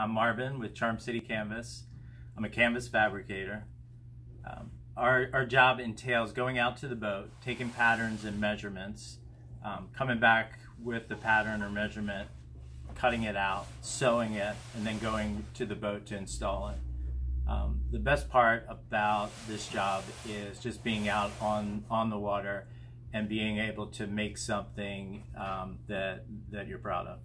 I'm Marvin with Charm City Canvas. I'm a canvas fabricator. Um, our, our job entails going out to the boat, taking patterns and measurements, um, coming back with the pattern or measurement, cutting it out, sewing it, and then going to the boat to install it. Um, the best part about this job is just being out on, on the water and being able to make something um, that, that you're proud of.